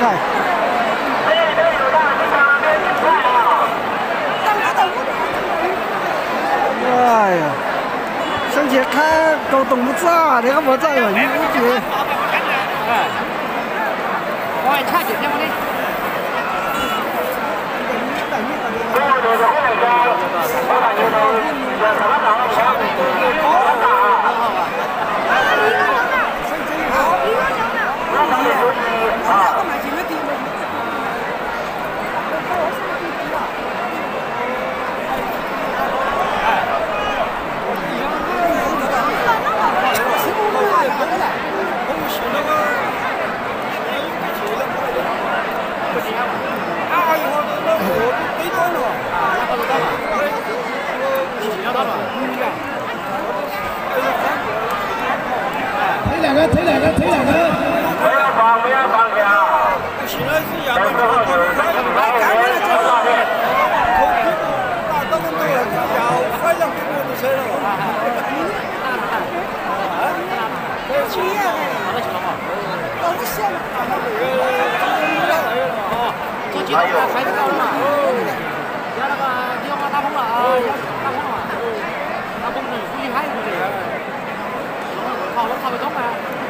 đúng rồi rồi à. sang việc khác cầu tổng một ra để các bố chạy ở những cái gì ngoài cha chuyển nhau đi Hãy subscribe cho kênh Ghiền Mì Gõ Để không bỏ lỡ những video hấp dẫn 车了。啊？有经验嘞。拿得起了嘛？拿得起了。哦，做几多个？开得到了嘛？要那个你要把打崩了啊？要打崩了嘛？打崩了，估计还是不得。好了，差不多嘛，他空就会，都会的噻。最怕的妹子，长江东南快手，推荐妹子，车辆二手啊，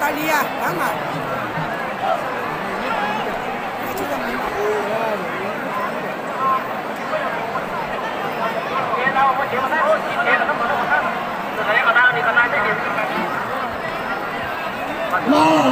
大力啊，干嘛？拉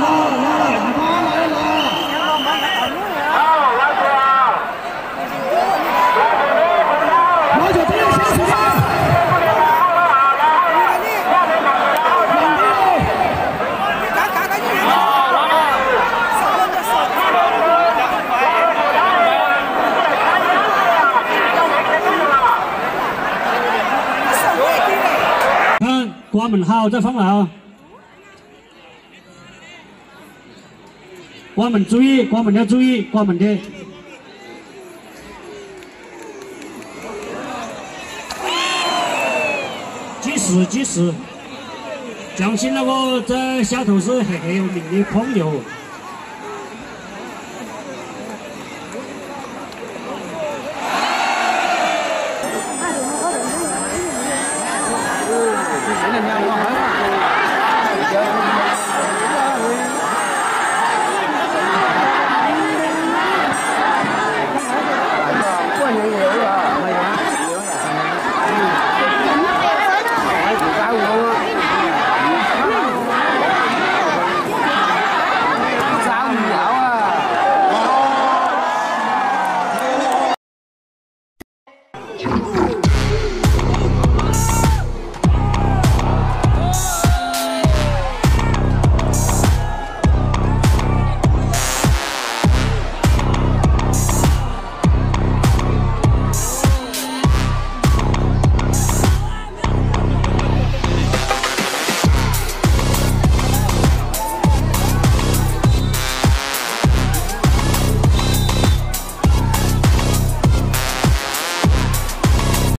关门好再放了啊！关门注意，关门要注意，关门的。计时计时，江西那个在下头是很很有名的矿友。Ooh.